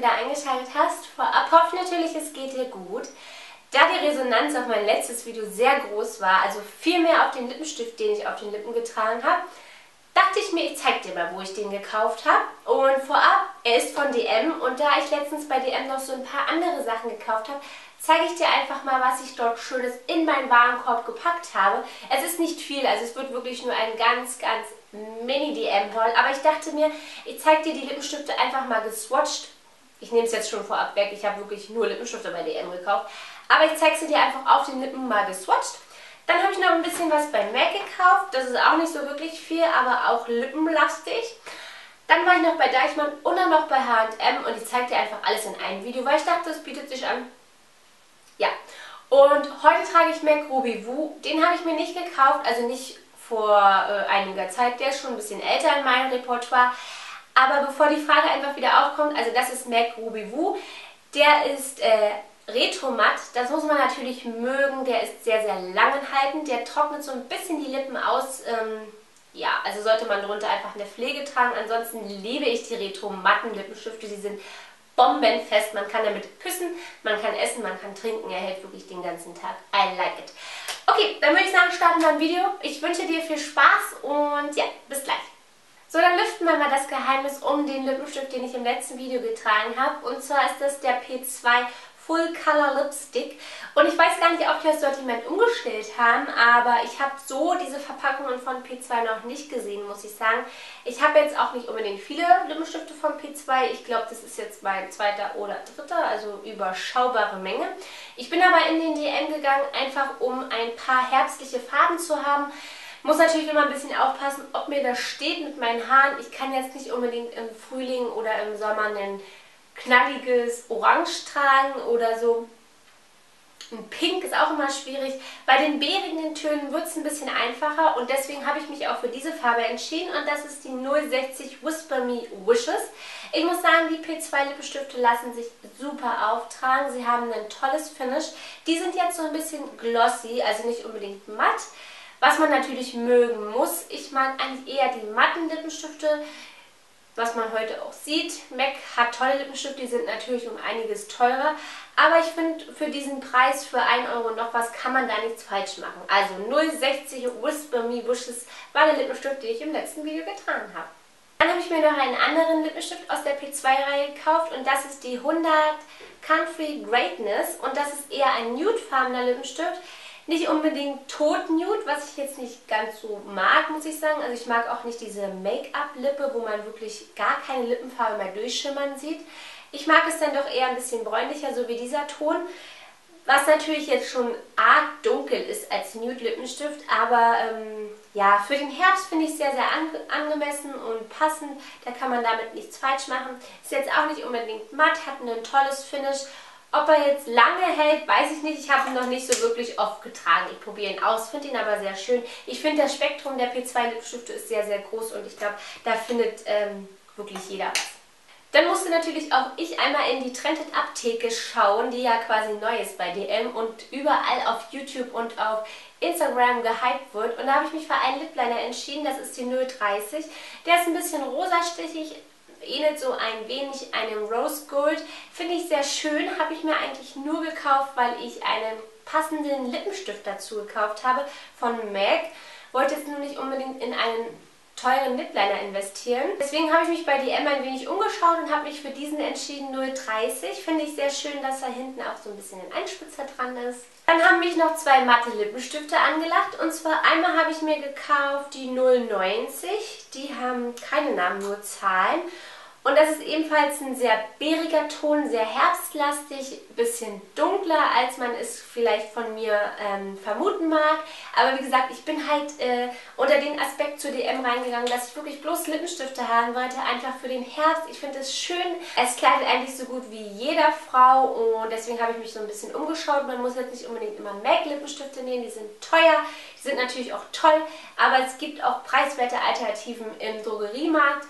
wieder eingeschaltet hast. Vorab hoffe natürlich, es geht dir gut. Da die Resonanz auf mein letztes Video sehr groß war, also viel mehr auf den Lippenstift, den ich auf den Lippen getragen habe, dachte ich mir, ich zeige dir mal, wo ich den gekauft habe. Und vorab, er ist von DM und da ich letztens bei DM noch so ein paar andere Sachen gekauft habe, zeige ich dir einfach mal, was ich dort Schönes in meinen Warenkorb gepackt habe. Es ist nicht viel, also es wird wirklich nur ein ganz, ganz Mini-DM-Haul. Aber ich dachte mir, ich zeige dir die Lippenstifte einfach mal geswatcht. Ich nehme es jetzt schon vorab weg, ich habe wirklich nur Lippenstifte bei DM gekauft. Aber ich zeige sie dir einfach auf den Lippen mal geswatcht. Dann habe ich noch ein bisschen was bei MAC gekauft. Das ist auch nicht so wirklich viel, aber auch lippenlastig. Dann war ich noch bei Deichmann und dann noch bei H&M und ich zeige dir einfach alles in einem Video, weil ich dachte, es bietet sich an. Ja. Und heute trage ich MAC Ruby Woo. Den habe ich mir nicht gekauft, also nicht vor äh, einiger Zeit. Der ist schon ein bisschen älter in meinem Repertoire. Aber bevor die Frage einfach wieder aufkommt, also das ist MAC Ruby Woo. Der ist äh, Retro-Matt, das muss man natürlich mögen. Der ist sehr, sehr langanhaltend. Der trocknet so ein bisschen die Lippen aus. Ähm, ja, also sollte man darunter einfach eine Pflege tragen. Ansonsten liebe ich die Retro-Matten Lippenstifte. Die sind bombenfest. Man kann damit küssen, man kann essen, man kann trinken. Er hält wirklich den ganzen Tag. I like it. Okay, dann würde ich sagen, starten wir ein Video. Ich wünsche dir viel Spaß und ja, bis gleich. So, dann lüften wir mal das Geheimnis um den Lippenstift, den ich im letzten Video getragen habe. Und zwar ist das der P2 Full Color Lipstick. Und ich weiß gar nicht, ob wir das Sortiment umgestellt haben, aber ich habe so diese Verpackungen von P2 noch nicht gesehen, muss ich sagen. Ich habe jetzt auch nicht unbedingt viele Lippenstifte von P2. Ich glaube, das ist jetzt mein zweiter oder dritter, also überschaubare Menge. Ich bin aber in den DM gegangen, einfach um ein paar herbstliche Farben zu haben. Muss natürlich immer ein bisschen aufpassen, ob mir das steht mit meinen Haaren. Ich kann jetzt nicht unbedingt im Frühling oder im Sommer einen knalliges Orange tragen oder so. Ein Pink ist auch immer schwierig. Bei den bärigen Tönen wird es ein bisschen einfacher und deswegen habe ich mich auch für diese Farbe entschieden und das ist die 060 Whisper Me Wishes. Ich muss sagen, die P2 Lippenstifte lassen sich super auftragen. Sie haben ein tolles Finish. Die sind jetzt so ein bisschen glossy, also nicht unbedingt matt. Was man natürlich mögen muss. Ich mag eigentlich eher die matten Lippenstifte was man heute auch sieht. MAC hat tolle Lippenstifte, die sind natürlich um einiges teurer. Aber ich finde, für diesen Preis, für 1 Euro noch was, kann man da nichts falsch machen. Also 060 Whisper Me Wishes war der Lippenstift, den ich im letzten Video getragen habe. Dann habe ich mir noch einen anderen Lippenstift aus der P2-Reihe gekauft und das ist die 100 Country Greatness und das ist eher ein nudefarbener Lippenstift. Nicht unbedingt Totnude, was ich jetzt nicht ganz so mag, muss ich sagen. Also ich mag auch nicht diese Make-up-Lippe, wo man wirklich gar keine Lippenfarbe mehr durchschimmern sieht. Ich mag es dann doch eher ein bisschen bräunlicher, so wie dieser Ton. Was natürlich jetzt schon arg dunkel ist als Nude-Lippenstift, aber ähm, ja, für den Herbst finde ich es sehr, sehr an angemessen und passend. Da kann man damit nichts falsch machen. Ist jetzt auch nicht unbedingt matt, hat ein tolles Finish ob er jetzt lange hält, weiß ich nicht. Ich habe ihn noch nicht so wirklich oft getragen. Ich probiere ihn aus, finde ihn aber sehr schön. Ich finde, das Spektrum der P2 Lipstifte ist sehr, sehr groß und ich glaube, da findet ähm, wirklich jeder was. Dann musste natürlich auch ich einmal in die Trended Apotheke schauen, die ja quasi neu ist bei DM und überall auf YouTube und auf Instagram gehypt wird. Und da habe ich mich für einen Lip Liner entschieden, das ist die 030. Der ist ein bisschen rosastichig, ähnelt so ein wenig einem Rose Gold. Finde ich sehr schön, habe ich mir eigentlich nur gekauft, weil ich einen passenden Lippenstift dazu gekauft habe von MAC. Wollte jetzt nur nicht unbedingt in einen teuren Lip Liner investieren. Deswegen habe ich mich bei DM ein wenig umgeschaut und habe mich für diesen entschieden, 0,30. Finde ich sehr schön, dass da hinten auch so ein bisschen ein Einspitzer dran ist. Dann haben mich noch zwei matte Lippenstifte angelacht. Und zwar einmal habe ich mir gekauft die 090. Die haben keine Namen, nur Zahlen. Und das ist ebenfalls ein sehr bäriger Ton, sehr herbstlastig, bisschen dunkler, als man es vielleicht von mir ähm, vermuten mag. Aber wie gesagt, ich bin halt äh, unter den Aspekt zur DM reingegangen, dass ich wirklich bloß Lippenstifte haben wollte, einfach für den Herbst. Ich finde es schön. Es kleidet eigentlich so gut wie jeder Frau und deswegen habe ich mich so ein bisschen umgeschaut. Man muss jetzt nicht unbedingt immer MAC-Lippenstifte nehmen, die sind teuer, die sind natürlich auch toll, aber es gibt auch preiswerte Alternativen im Drogeriemarkt.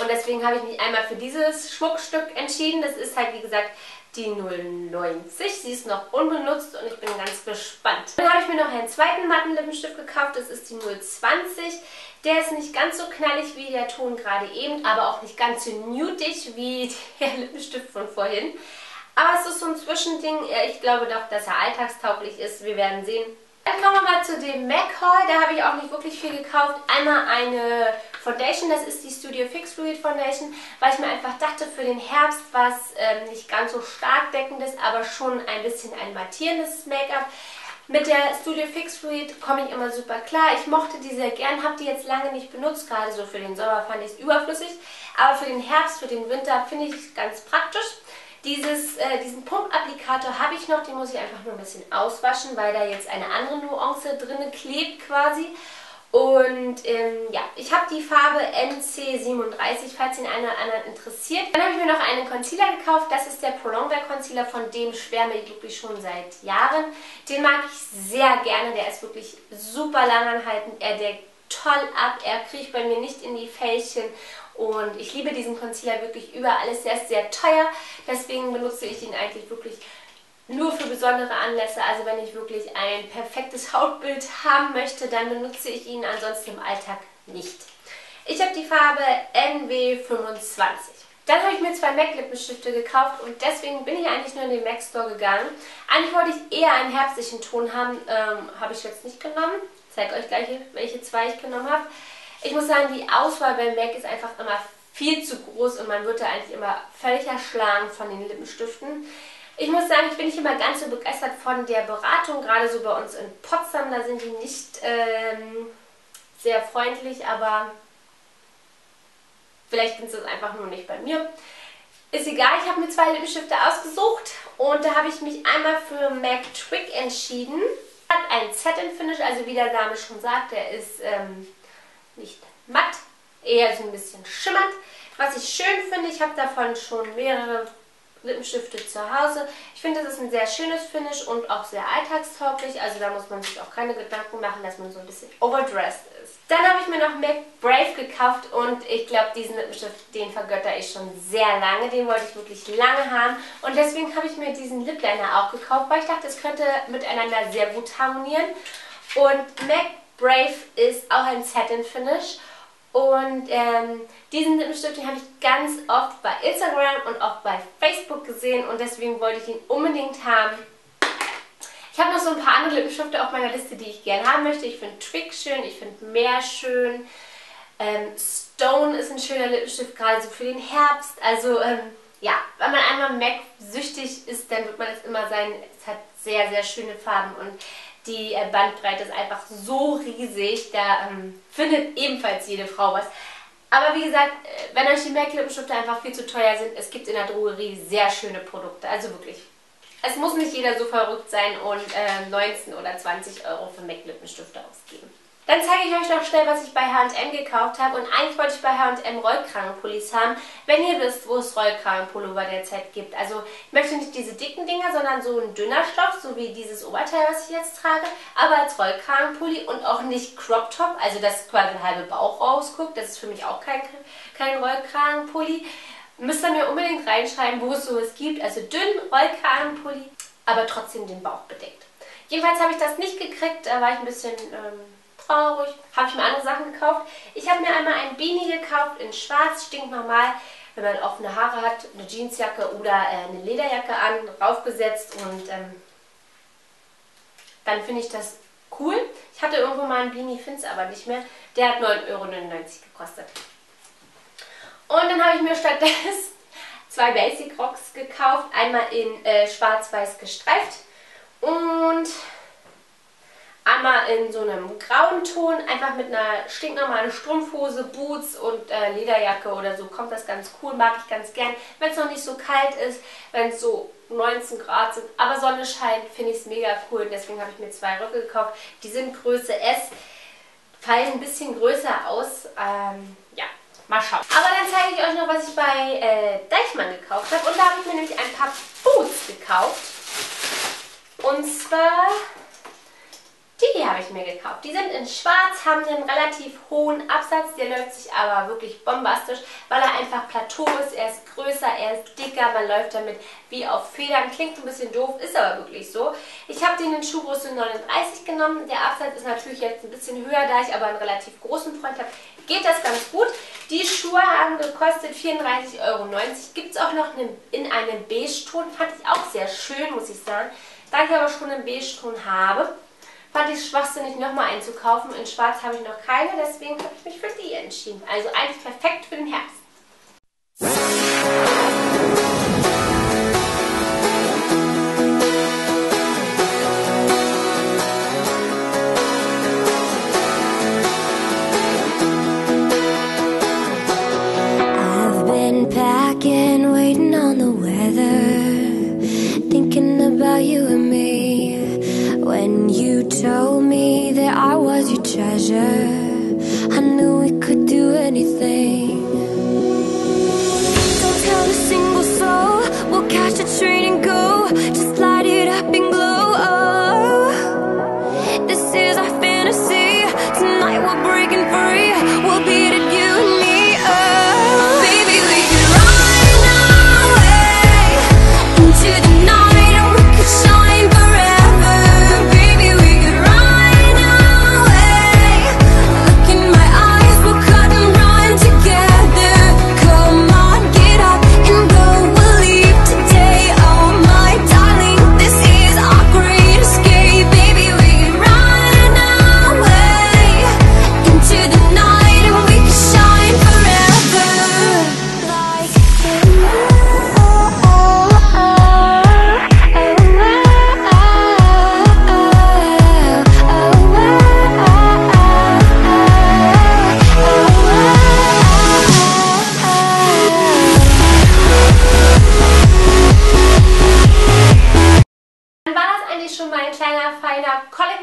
Und deswegen habe ich mich einmal für dieses Schmuckstück entschieden. Das ist halt, wie gesagt, die 090. Sie ist noch unbenutzt und ich bin ganz gespannt. Dann habe ich mir noch einen zweiten matten Lippenstift gekauft. Das ist die 020. Der ist nicht ganz so knallig wie der Ton gerade eben, aber auch nicht ganz so nudig wie der Lippenstift von vorhin. Aber es ist so ein Zwischending. Ich glaube doch, dass er alltagstauglich ist. Wir werden sehen. Dann kommen wir mal zu dem MAC Haul. Da habe ich auch nicht wirklich viel gekauft. Einmal eine Foundation, das ist die Studio Fix Fluid Foundation, weil ich mir einfach dachte, für den Herbst, was ähm, nicht ganz so stark deckend ist, aber schon ein bisschen ein mattierendes Make-up. Mit der Studio Fix Fluid komme ich immer super klar. Ich mochte die sehr gern, habe die jetzt lange nicht benutzt, gerade so für den Sommer fand ich es überflüssig. Aber für den Herbst, für den Winter finde ich es ganz praktisch. Dieses, äh, diesen Pumpapplikator habe ich noch, den muss ich einfach nur ein bisschen auswaschen, weil da jetzt eine andere Nuance drin klebt quasi. Und ähm, ja, ich habe die Farbe NC37, falls ihn einer anderen interessiert. Dann habe ich mir noch einen Concealer gekauft. Das ist der Prolongwear Concealer, von dem schwärme ich wirklich schon seit Jahren. Den mag ich sehr gerne. Der ist wirklich super langanhaltend. Er deckt toll ab. Er kriegt bei mir nicht in die Fältchen. Und ich liebe diesen Concealer wirklich über alles. Der ist sehr teuer. Deswegen benutze ich ihn eigentlich wirklich nur für besondere Anlässe. Also wenn ich wirklich ein perfektes Hautbild haben möchte, dann benutze ich ihn ansonsten im Alltag nicht. Ich habe die Farbe NW25. Dann habe ich mir zwei MAC Lippenstifte gekauft und deswegen bin ich eigentlich nur in den MAC Store gegangen. Eigentlich wollte ich eher einen herbstlichen Ton haben, ähm, habe ich jetzt nicht genommen. Ich zeige euch gleich, welche zwei ich genommen habe. Ich muss sagen, die Auswahl bei MAC ist einfach immer viel zu groß und man wird da eigentlich immer völlig erschlagen von den Lippenstiften. Ich muss sagen, ich bin nicht immer ganz so begeistert von der Beratung, gerade so bei uns in Potsdam, da sind die nicht ähm, sehr freundlich, aber vielleicht sind sie es einfach nur nicht bei mir. Ist egal, ich habe mir zwei Lippenstifte ausgesucht und da habe ich mich einmal für MAC Twig entschieden. Hat ein Satin Finish, also wie der Name schon sagt, der ist ähm, nicht matt, eher so ein bisschen schimmernd. Was ich schön finde, ich habe davon schon mehrere Lippenstifte zu Hause. Ich finde, das ist ein sehr schönes Finish und auch sehr alltagstauglich. Also da muss man sich auch keine Gedanken machen, dass man so ein bisschen overdressed ist. Dann habe ich mir noch MAC Brave gekauft und ich glaube, diesen Lippenstift, den vergötter ich schon sehr lange. Den wollte ich wirklich lange haben und deswegen habe ich mir diesen Lip Liner auch gekauft, weil ich dachte, es könnte miteinander sehr gut harmonieren. Und MAC Brave ist auch ein Satin Finish und ähm, diesen Lippenstift habe ich ganz oft bei Instagram und auch bei Facebook gesehen und deswegen wollte ich ihn unbedingt haben. Ich habe noch so ein paar andere Lippenstifte auf meiner Liste, die ich gerne haben möchte. Ich finde Trick schön, ich finde Meer schön. Ähm, Stone ist ein schöner Lippenstift, gerade so für den Herbst. Also ähm, ja, wenn man einmal MAC süchtig ist, dann wird man es immer sein. Es hat sehr, sehr schöne Farben und die äh, Bandbreite ist einfach so riesig, da ähm, findet ebenfalls jede Frau was. Aber wie gesagt, äh, wenn euch die MAC-Lippenstifte einfach viel zu teuer sind, es gibt in der Drogerie sehr schöne Produkte. Also wirklich. Es muss nicht jeder so verrückt sein und äh, 19 oder 20 Euro für MAC-Lippenstifte ausgeben. Dann zeige ich euch noch schnell, was ich bei H&M gekauft habe. Und eigentlich wollte ich bei H&M Rollkragenpullis haben, wenn ihr wisst, wo es Rollkragenpullover derzeit gibt. Also ich möchte nicht diese dicken Dinger, sondern so ein dünner Stoff, so wie dieses Oberteil, was ich jetzt trage, aber als Rollkragenpulli und auch nicht Crop Top, also dass quasi der halbe Bauch rausguckt. Das ist für mich auch kein, kein Rollkragenpulli. Müsst ihr mir unbedingt reinschreiben, wo es sowas gibt. Also dünn Rollkragenpulli, aber trotzdem den Bauch bedeckt. Jedenfalls habe ich das nicht gekriegt, da war ich ein bisschen... Ähm, traurig. Habe ich mir andere Sachen gekauft. Ich habe mir einmal ein Beanie gekauft in schwarz, stinknormal. Wenn man offene Haare hat, eine Jeansjacke oder äh, eine Lederjacke an, raufgesetzt und ähm, dann finde ich das cool. Ich hatte irgendwo mal ein Beanie, finde es aber nicht mehr. Der hat 9,99 Euro gekostet. Und dann habe ich mir stattdessen zwei Basic Rocks gekauft. Einmal in äh, schwarz-weiß gestreift und Einmal in so einem grauen Ton, einfach mit einer stinknormalen Strumpfhose, Boots und äh, Lederjacke oder so, kommt das ganz cool, mag ich ganz gern. Wenn es noch nicht so kalt ist, wenn es so 19 Grad sind, aber Sonne scheint, finde ich es mega cool. Deswegen habe ich mir zwei Röcke gekauft. Die sind Größe S, fallen ein bisschen größer aus. Ähm, ja, mal schauen. Aber dann zeige ich euch noch, was ich bei äh, Deichmann gekauft habe. Und da habe ich mir nämlich ein paar Boots gekauft. Und zwar die habe ich mir gekauft. Die sind in schwarz, haben einen relativ hohen Absatz. Der läuft sich aber wirklich bombastisch, weil er einfach Plateau ist. Er ist größer, er ist dicker. Man läuft damit wie auf Federn. Klingt ein bisschen doof, ist aber wirklich so. Ich Ich habe den in Schuhgröße 39 genommen. Der Absatz ist natürlich jetzt ein bisschen höher, da ich aber einen relativ großen Freund habe. Geht das ganz gut. Die Schuhe haben gekostet 34,90 Euro. Gibt es auch noch in einem Beige-Ton. Fand ich auch sehr schön, muss ich sagen. Da ich aber schon einen Beige-Ton habe, fand ich es schwachsinnig, nochmal einzukaufen. In Schwarz habe ich noch keine, deswegen habe ich mich für die entschieden. Also eigentlich perfekt für den Herbst. Told me that I was your treasure. I knew we could do anything. Don't tell a single soul. We'll catch a train and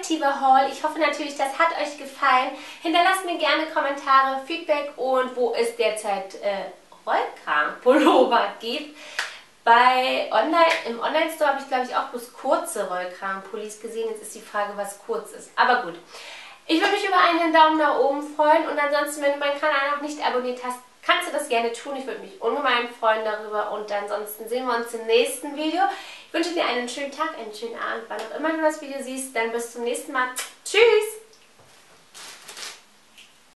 kollektive Haul. Ich hoffe natürlich, das hat euch gefallen. Hinterlasst mir gerne Kommentare, Feedback und wo es derzeit äh, Rollkragenpullover gibt. Bei Online, Im Online-Store habe ich glaube ich auch bloß kurze Rollkragenpullis gesehen. Jetzt ist die Frage, was kurz ist. Aber gut. Ich würde mich über einen Daumen nach oben freuen und ansonsten, wenn du meinen Kanal noch nicht abonniert hast, kannst du das gerne tun. Ich würde mich ungemein freuen darüber und ansonsten sehen wir uns im nächsten Video. Ich wünsche dir einen schönen Tag, einen schönen Abend, wann auch immer du das Video siehst. Dann bis zum nächsten Mal. Tschüss!